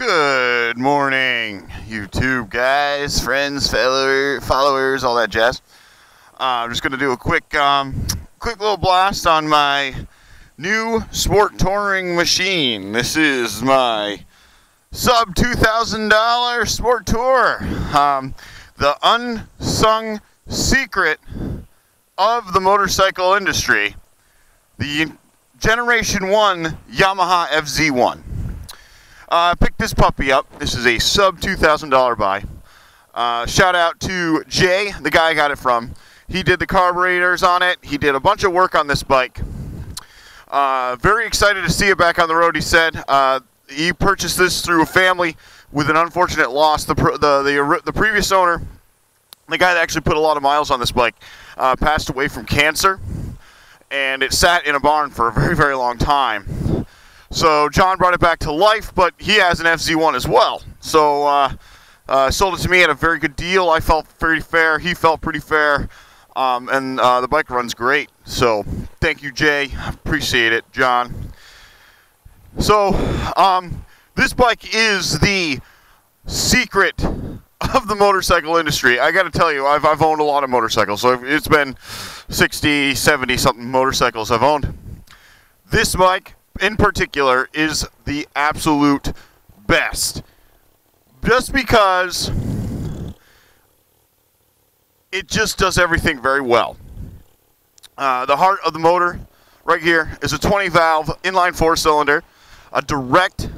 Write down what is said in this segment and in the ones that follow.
Good morning, YouTube guys, friends, follower, followers, all that jazz. Uh, I'm just going to do a quick, um, quick little blast on my new sport touring machine. This is my sub $2,000 sport tour. Um, the unsung secret of the motorcycle industry. The Generation 1 Yamaha FZ1. Uh, picked this puppy up. This is a sub $2,000 buy. Uh, shout out to Jay, the guy I got it from. He did the carburetors on it. He did a bunch of work on this bike. Uh, very excited to see it back on the road, he said. Uh, he purchased this through a family with an unfortunate loss. The, the, the, the, previous owner, the guy that actually put a lot of miles on this bike, uh, passed away from cancer. And it sat in a barn for a very, very long time. So John brought it back to life, but he has an FZ1 as well. So uh, uh, sold it to me at a very good deal. I felt pretty fair. He felt pretty fair. Um, and uh, the bike runs great. So thank you, Jay. Appreciate it, John. So um, this bike is the secret of the motorcycle industry. I got to tell you, I've, I've owned a lot of motorcycles. So it's been 60, 70 something motorcycles I've owned. This bike in particular is the absolute best. Just because it just does everything very well. Uh, the heart of the motor right here is a 20 valve inline four cylinder, a direct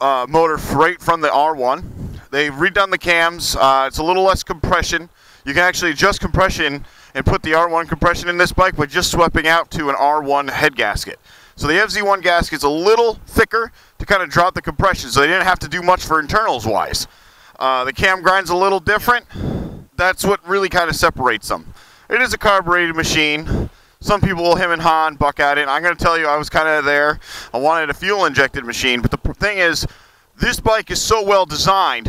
uh, motor right from the R1. They've redone the cams. Uh, it's a little less compression. You can actually adjust compression and put the R1 compression in this bike by just swapping out to an R1 head gasket. So the FZ1 gasket's a little thicker to kind of drop the compression, so they didn't have to do much for internals wise. Uh, the cam grind's a little different. That's what really kind of separates them. It is a carbureted machine. Some people will him and Han buck at it. I'm going to tell you, I was kind of there. I wanted a fuel injected machine, but the thing is, this bike is so well designed.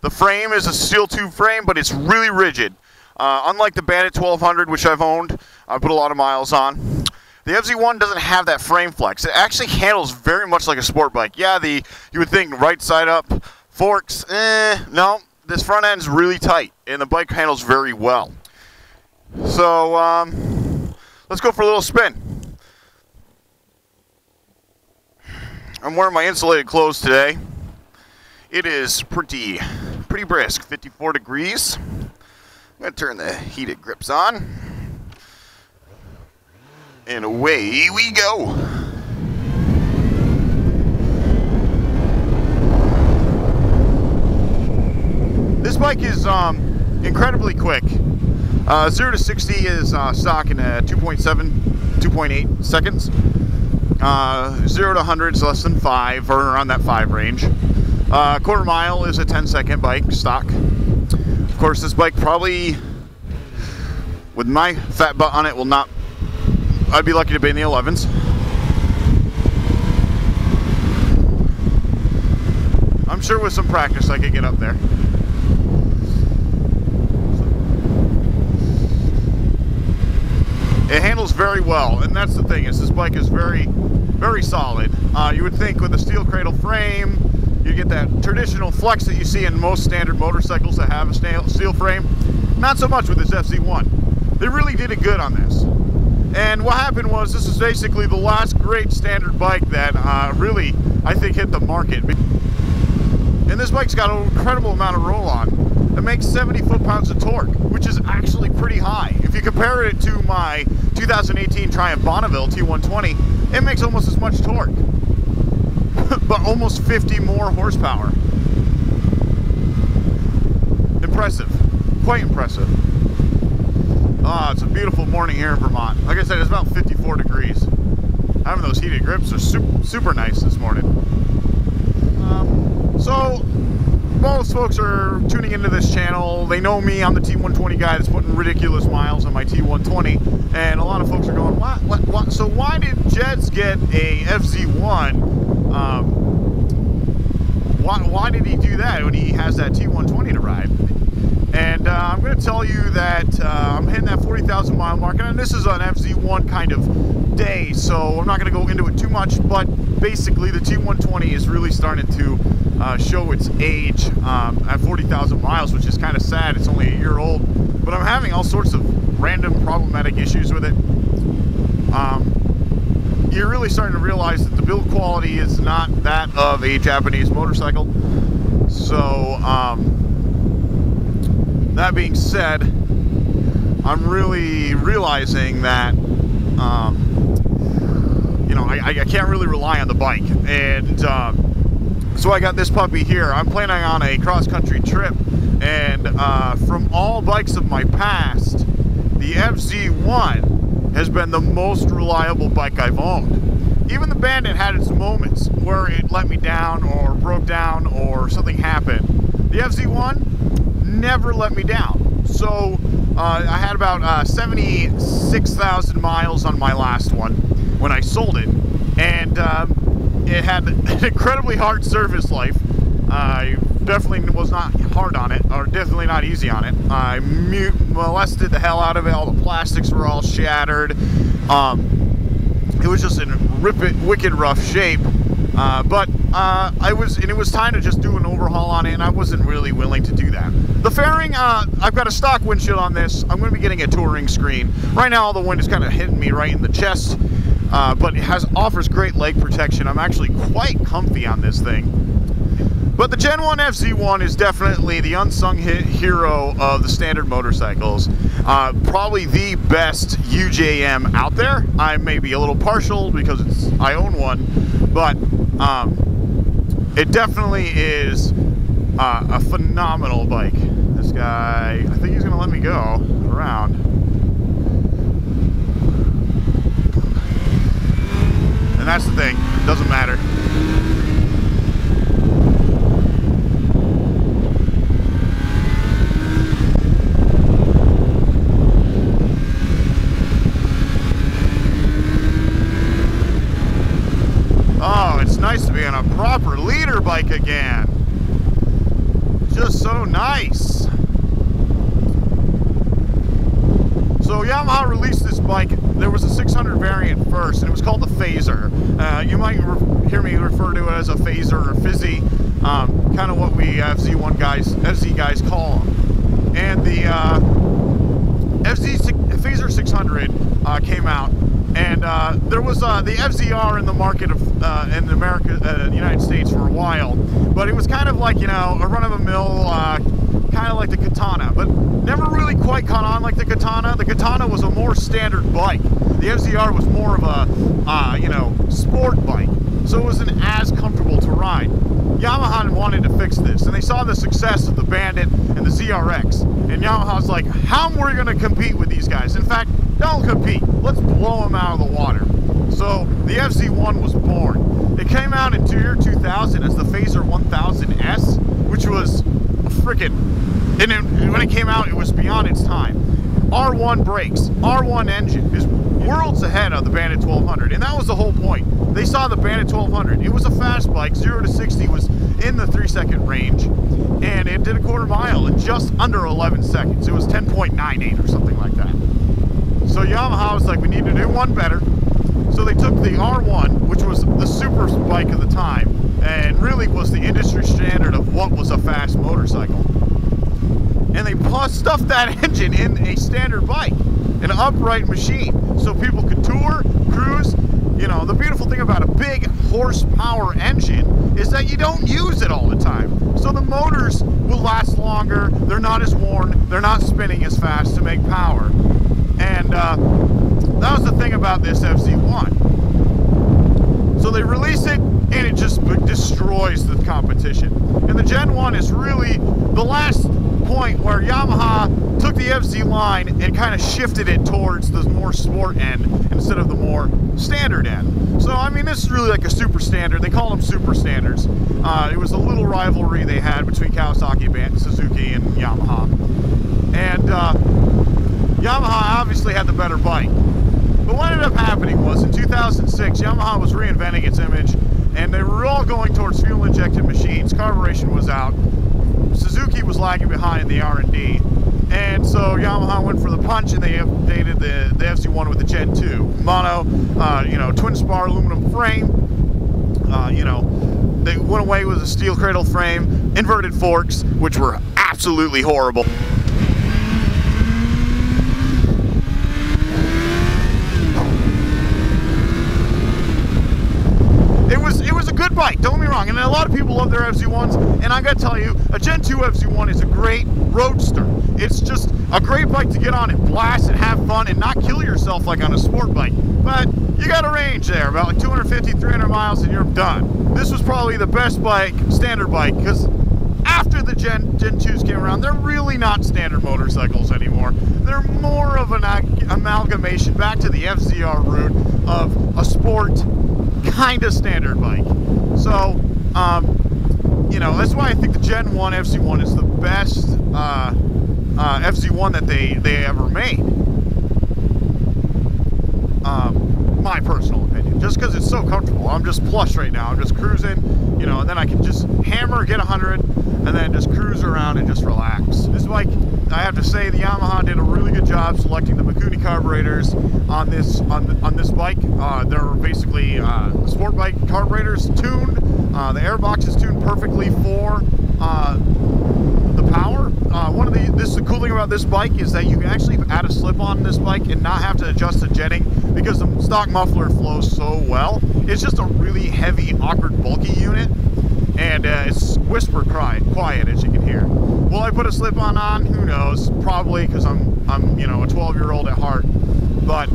The frame is a steel tube frame, but it's really rigid. Uh, unlike the Bandit 1200, which I've owned, I put a lot of miles on. The FZ1 doesn't have that frame flex. It actually handles very much like a sport bike. Yeah, the you would think right side up, forks, eh, no. This front end's really tight, and the bike handles very well. So, um, let's go for a little spin. I'm wearing my insulated clothes today. It is pretty, pretty brisk, 54 degrees. I'm gonna turn the heated grips on. And away we go. This bike is um, incredibly quick. Uh, 0 to 60 is uh, stock in uh, 2.7, 2.8 seconds. Uh, 0 to 100 is less than 5, or around that 5 range. Uh, quarter mile is a 10 second bike, stock. Of course, this bike probably, with my fat butt on it, will not I'd be lucky to be in the 11s. I'm sure with some practice I could get up there. It handles very well, and that's the thing is this bike is very, very solid. Uh, you would think with a steel cradle frame, you get that traditional flex that you see in most standard motorcycles that have a steel frame. Not so much with this FZ1. They really did it good on this. And what happened was this is basically the last great standard bike that uh, really, I think, hit the market. And this bike's got an incredible amount of roll-on. It makes 70 foot-pounds of torque, which is actually pretty high. If you compare it to my 2018 Triumph Bonneville T120, it makes almost as much torque, but almost 50 more horsepower. Impressive, quite impressive. Oh, it's a beautiful morning here in Vermont. Like I said, it's about 54 degrees. Having those heated grips are super, super nice this morning. Um, so, most folks are tuning into this channel. They know me. I'm the T120 guy that's putting ridiculous miles on my T120. And a lot of folks are going, what, what, what? So why did Jedz get a FZ1? Um, why, why did he do that when he has that T120 to ride? And uh, I'm going to tell you that uh, I'm hitting that 40,000 mile mark, and this is an FZ1 kind of day, so I'm not going to go into it too much, but basically the T120 is really starting to uh, show its age um, at 40,000 miles, which is kind of sad. It's only a year old, but I'm having all sorts of random problematic issues with it. Um, you're really starting to realize that the build quality is not that of a Japanese motorcycle. So, um, that being said, I'm really realizing that, um, you know, I, I, can't really rely on the bike. And um, so I got this puppy here. I'm planning on a cross-country trip. And uh, from all bikes of my past, the FZ1 has been the most reliable bike I've owned. Even the Bandit had its moments where it let me down or broke down or something happened. The FZ1 never let me down. So uh, I had about uh, 76,000 miles on my last one when I sold it, and um, it had an incredibly hard service life. I definitely was not hard on it, or definitely not easy on it. I molested the hell out of it. All the plastics were all shattered. Um, it was just in wicked rough shape. Uh, but uh, I was, and it was time to just do an overhaul on it, and I wasn't really willing to do that. The fairing, uh, I've got a stock windshield on this. I'm going to be getting a touring screen. Right now, all the wind is kind of hitting me right in the chest, uh, but it has offers great leg protection. I'm actually quite comfy on this thing. But the Gen 1 FZ1 is definitely the unsung hero of the standard motorcycles. Uh, probably the best UJM out there. I may be a little partial because I own one, but um, it definitely is uh, a phenomenal bike. This guy, I think he's to let me go around. And that's the thing, it doesn't matter. nice to be on a proper again. Just so nice. So Yamaha released this bike. There was a 600 variant first, and it was called the Fazer. Uh, you might hear me refer to it as a Fazer or Fizzy, um, kind of what we FZ1 guys, FZ guys call them. And the uh, FZ Fazer 600 uh, came out and uh, there was uh, the FZR in the market of uh, in America, uh, the United States for a while, but it was kind of like you know a run-of-the-mill, uh, kind of like the Katana, but never really quite caught on like the Katana. The Katana was a more standard bike. The FZR was more of a uh, you know sport bike, so it wasn't as comfortable to ride. Yamaha wanted to fix this, and they saw the success of the Bandit and the ZRX, and Yamaha's like, how am we going to compete with these guys? In fact, don't compete. Let's blow them out of the water. So the FZ1 was born. It came out in year 2000 as the Fazer 1000S, which was a freaking, and it, when it came out, it was beyond its time. R1 brakes, R1 engine is worlds ahead of the Bandit 1200, and that was the whole point. They saw the Bandit 1200. It was a fast bike, 0 to 60 was in the 3 second range, and it did a quarter mile in just under 11 seconds. It was 10.98 or something like that. So Yamaha was like, we need to do one better. So they took the R1, which was the super bike of the time, and really was the industry standard of what was a fast motorcycle. And they stuffed that engine in a standard bike, an upright machine, so people could tour, cruise. You know, the beautiful thing about a big horsepower engine is that you don't use it all the time. So the motors will last longer, they're not as worn, they're not spinning as fast to make power. And uh, that was the thing about this FZ1. So they release it and it just destroys the competition. And the Gen 1 is really the last point where Yamaha took the FZ line and kind of shifted it towards the more sport end instead of the more standard end. So, I mean, this is really like a super standard. They call them super standards. Uh, it was a little rivalry they had between Kawasaki, Suzuki. And uh, Yamaha obviously had the better bike. But what ended up happening was in 2006, Yamaha was reinventing its image and they were all going towards fuel injected machines. Carburation was out. Suzuki was lagging behind in the R&D. And so Yamaha went for the punch and they updated the, the FZ1 with the Gen 2 mono, uh, you know, twin spar aluminum frame. Uh, you know, they went away with a steel cradle frame, inverted forks, which were absolutely horrible. Was it was a good bike, don't get me wrong, and a lot of people love their FZ1s, and I gotta tell you, a Gen 2 FZ1 is a great roadster. It's just a great bike to get on and blast and have fun and not kill yourself like on a sport bike. But you got a range there, about like 250, 300 miles, and you're done. This was probably the best bike, standard bike, because after the Gen, Gen 2s came around, they're really not standard motorcycles anymore. They're more of an amalgamation back to the FZR route of a sport kind of standard bike. So, um, you know, that's why I think the Gen 1 FZ1 is the best uh, uh, FZ1 that they, they ever made. Um, my personal opinion. Just because it's so comfortable. I'm just plush right now. I'm just cruising, you know, and then I can just hammer, get 100, and then just cruise around and just relax. This bike, I have to say, the Yamaha did a really good job selecting the Mikuni carburetors on this on on this bike. Uh, they're basically uh, sport bike carburetors tuned. Uh, the airbox is tuned perfectly for uh, the power. Uh, one of the this the cool thing about this bike is that you can actually add a slip on this bike and not have to adjust the jetting because the stock muffler flows so well. It's just a really heavy, awkward, bulky unit and uh, it's whisper quiet, quiet as you can hear. Will I put a slip-on on? Who knows? Probably because I'm I'm you know a 12-year-old at heart. But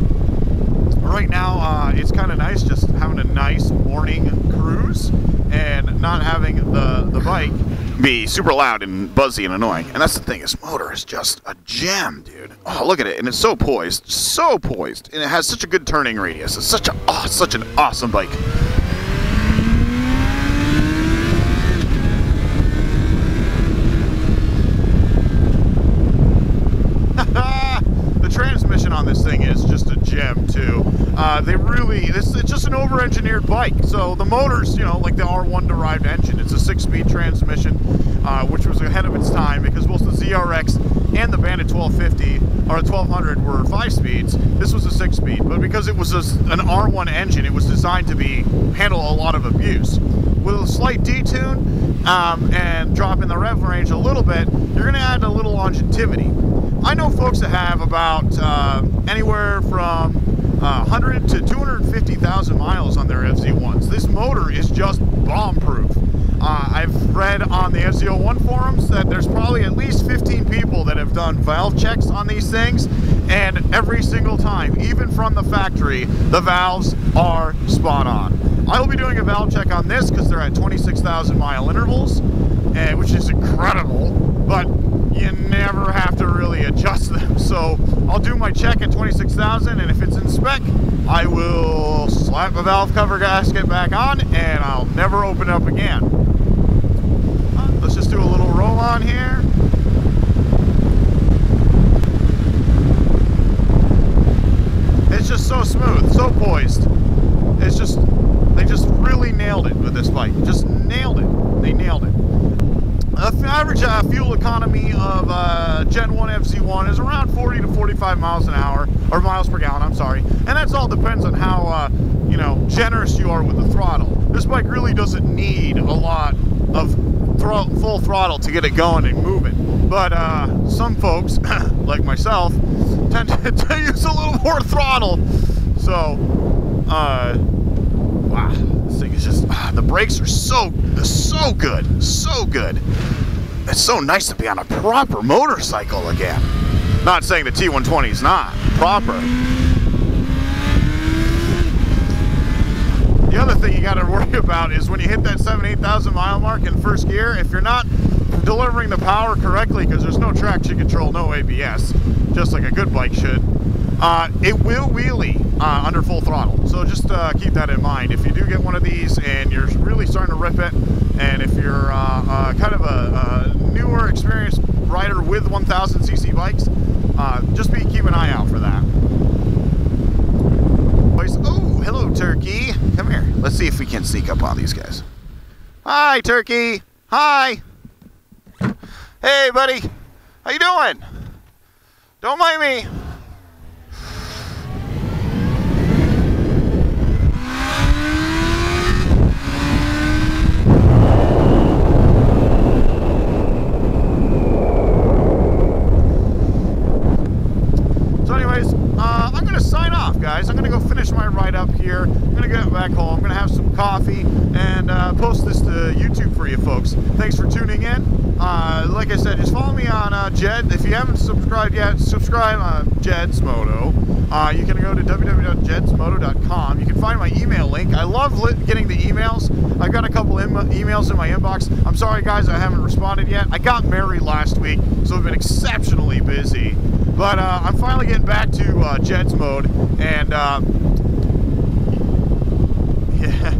right now uh, it's kind of nice just having a nice morning cruise and not having the the bike be super loud and buzzy and annoying. And that's the thing, this motor is just a gem, dude. Oh, look at it, and it's so poised, so poised, and it has such a good turning radius. It's such a oh, such an awesome bike. the on this thing is just a gem too. Uh, they really, this it's just an over-engineered bike. So the motor's, you know, like the R1 derived engine. It's a six-speed transmission, uh, which was ahead of its time because both the ZRX and the Bandit 1250 or 1200 were five speeds. This was a six-speed, but because it was a, an R1 engine, it was designed to be handle a lot of abuse. With a slight detune um, and dropping the rev range a little bit, you're going to add a little longevity. I know folks that have about uh, anywhere from uh, 100 to 250,000 miles on their FZ1s. This motor is just bomb-proof. Uh, I've read on the FZ01 forums that there's probably at least 15 people that have done valve checks on these things, and every single time, even from the factory, the valves are spot on. I will be doing a valve check on this because they're at 26,000 mile intervals, and, which is incredible, but you never have to really adjust them. So I'll do my check at 26,000 and if it's in spec, I will slap the valve cover gasket back on and I'll never open up again. Uh, let's just do a little roll on here. It's just so smooth, so poised. It's just, they just really nailed it with this bike. Just nailed it. They nailed it. The average uh, fuel economy of uh, Gen 1 FZ1 is around 40 to 45 miles an hour, or miles per gallon, I'm sorry. And that's all depends on how, uh, you know, generous you are with the throttle. This bike really doesn't need a lot of full throttle to get it going and moving. But uh, some folks, like myself, tend to, to, use a little more throttle. So, uh, wow, just, ah, the brakes are so, so good, so good. It's so nice to be on a proper motorcycle again. Not saying the T120 is not proper. The other thing you got to worry about is when you hit that 7, 8,000 mile mark in first gear, if you're not delivering the power correctly, because there's no traction control, no ABS, just like a good bike should, uh, it will wheelie uh, under full throttle. So just uh, keep that in mind. If you do get one of these and you're really starting to rip it, and if you're uh, uh, kind of a, a, newer, experienced rider with 1000cc bikes, uh, just be keep an eye out for that. Oh, hello, Turkey. Come here. Let's see if we can sneak up on these guys. Hi, Turkey. Hi. Hey, buddy. How you doing? Don't mind me. So anyways, uh, I'm gonna sign off, guys. I'm gonna go ride up here. I'm gonna get back home. I'm gonna have some coffee and uh, post this to YouTube for you folks. Thanks for tuning in. Uh, like I said, just follow me on uh, Jed. If you haven't subscribed yet, subscribe on Jed's Moto. Uh, you can go to www.jedsmoto.com. You can find my email link. I love getting the emails. I've got a couple emails in my inbox. I'm sorry, guys, I haven't responded yet. I got married last week, so I've been exceptionally busy. But uh, I'm finally getting back to uh, Jed's Moto, and Yeah.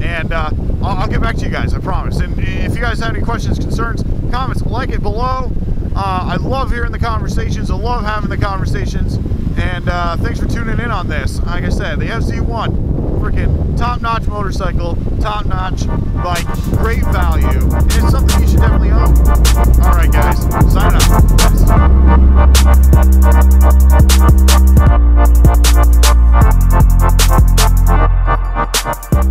And uh, I'll, I'll, get back to you guys, I promise. And if you guys have any questions, concerns, comments, like it below. Uh, I love hearing the conversations. I love having the conversations. And uh, thanks for tuning in on this. Like I said, the FZ1 freaking top-notch motorcycle, top-notch bike, great value, and it's something you should definitely own. All right, guys, sign up.